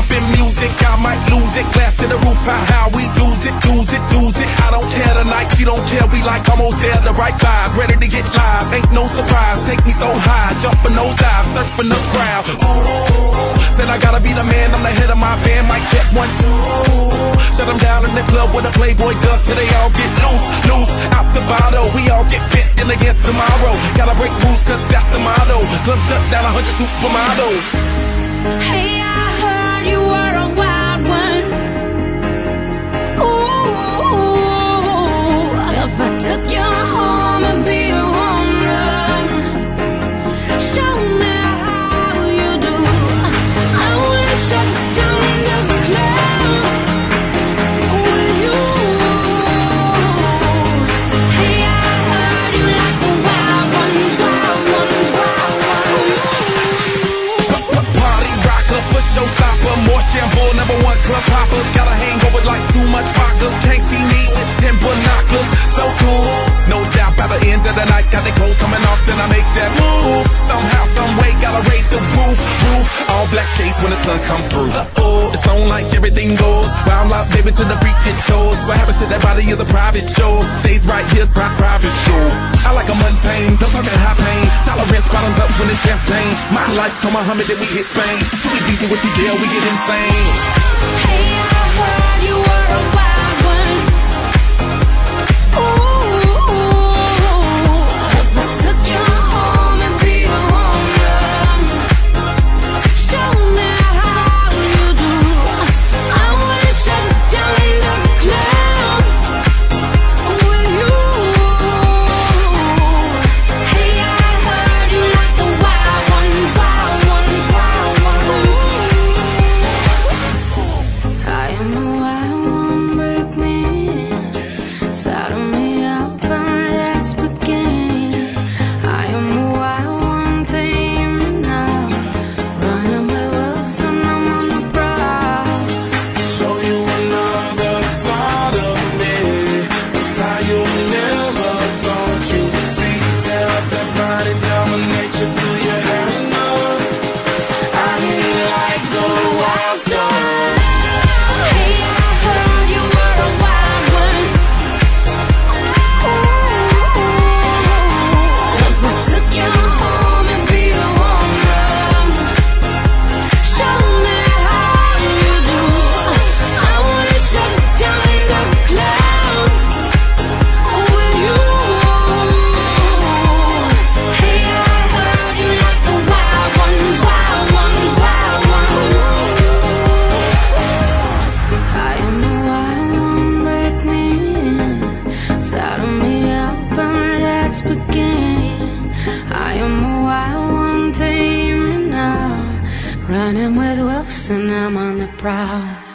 bumping music, I might lose it. Glass to the roof, how, how we lose it, lose it, lose it. I don't care tonight, she don't care. We like almost there, the right vibe, ready to get live. Ain't no surprise, take me so high, jumping those dives, surfing the crowd. Ooh, said I gotta be the man, I'm the head of my band. Mic check one two. Shut them down in the club with the Playboy does, till they all get loose, loose out the bottle. We all get fit in again tomorrow. Gotta break rules, cause that's the motto. Club shut down, a hundred supermodels. Hey, I club hopper. Got a hangover like too much vodka. Can't see me with ten binoculars. So cool. No doubt by the end of the night, got the clothes coming off, then I make that move. Somehow, some way, gotta raise the roof, roof. All black shades when the sun come through. Uh-oh, it's on like everything goes. Wild out, baby, to the freak it shows. What happens to that body is a private show. Stays right here, pri- private show. I like a mundane, talk that high pain. Tolerance bottoms up when it's champagne. My life, come Muhammad, then we hit Spain. Too easy with the deal, we get insane. Hey, I heard you were a wild let's begin. I am the wild one, tame me now, running with wolves and I'm on the prowl.